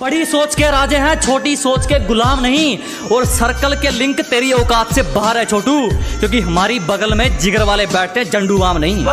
बड़ी सोच के राजे हैं, छोटी सोच के गुलाम नहीं। और सर्कल के लिंक तेरी औकात से बाहर है, छोटू, क्योंकि हमारी बगल में जिगर वाले बैठते जंडू आम नहीं।